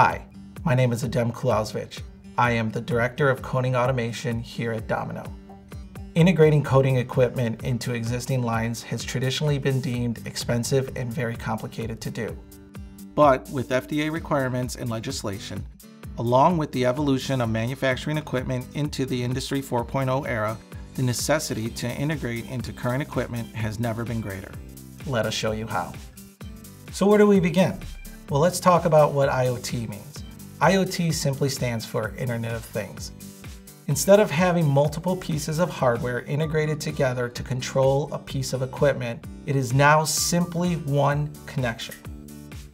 Hi, my name is Adem Kulauzovic. I am the Director of Coding Automation here at Domino. Integrating coding equipment into existing lines has traditionally been deemed expensive and very complicated to do. But with FDA requirements and legislation, along with the evolution of manufacturing equipment into the Industry 4.0 era, the necessity to integrate into current equipment has never been greater. Let us show you how. So where do we begin? Well, let's talk about what IoT means. IoT simply stands for Internet of Things. Instead of having multiple pieces of hardware integrated together to control a piece of equipment, it is now simply one connection.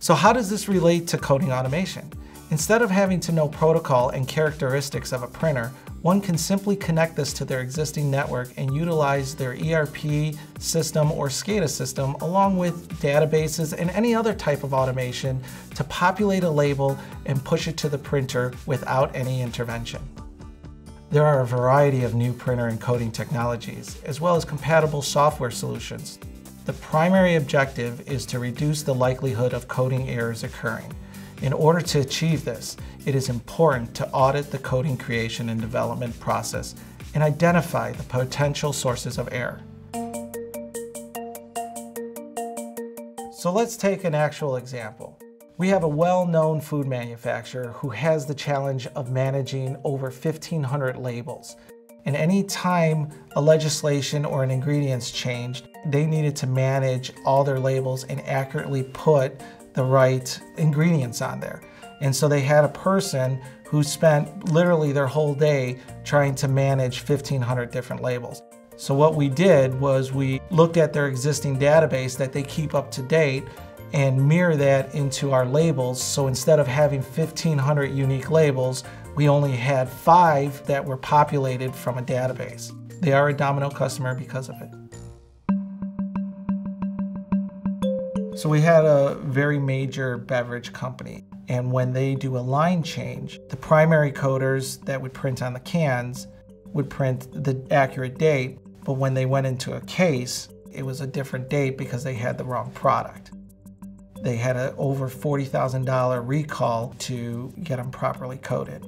So how does this relate to coding automation? Instead of having to know protocol and characteristics of a printer, one can simply connect this to their existing network and utilize their ERP system or SCADA system along with databases and any other type of automation to populate a label and push it to the printer without any intervention. There are a variety of new printer and coding technologies, as well as compatible software solutions. The primary objective is to reduce the likelihood of coding errors occurring. In order to achieve this, it is important to audit the coding creation and development process and identify the potential sources of error. So let's take an actual example. We have a well-known food manufacturer who has the challenge of managing over 1,500 labels. And any time a legislation or an ingredient's changed, they needed to manage all their labels and accurately put the right ingredients on there. And so they had a person who spent literally their whole day trying to manage 1,500 different labels. So what we did was we looked at their existing database that they keep up to date and mirror that into our labels. So instead of having 1,500 unique labels, we only had five that were populated from a database. They are a Domino customer because of it. So we had a very major beverage company. And when they do a line change, the primary coders that would print on the cans would print the accurate date. But when they went into a case, it was a different date because they had the wrong product. They had an over $40,000 recall to get them properly coded.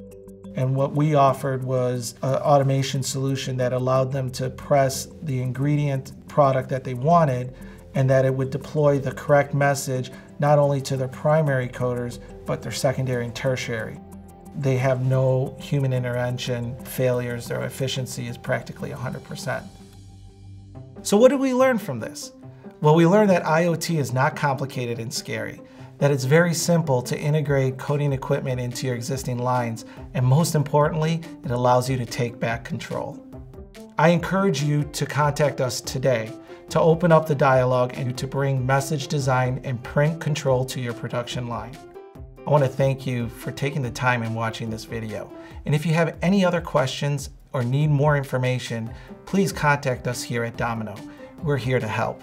And what we offered was an automation solution that allowed them to press the ingredient product that they wanted and that it would deploy the correct message not only to their primary coders, but their secondary and tertiary. They have no human intervention failures. Their efficiency is practically 100%. So what did we learn from this? Well, we learned that IoT is not complicated and scary, that it's very simple to integrate coding equipment into your existing lines, and most importantly, it allows you to take back control. I encourage you to contact us today to open up the dialogue and to bring message design and print control to your production line. I want to thank you for taking the time and watching this video. And if you have any other questions or need more information, please contact us here at Domino. We're here to help.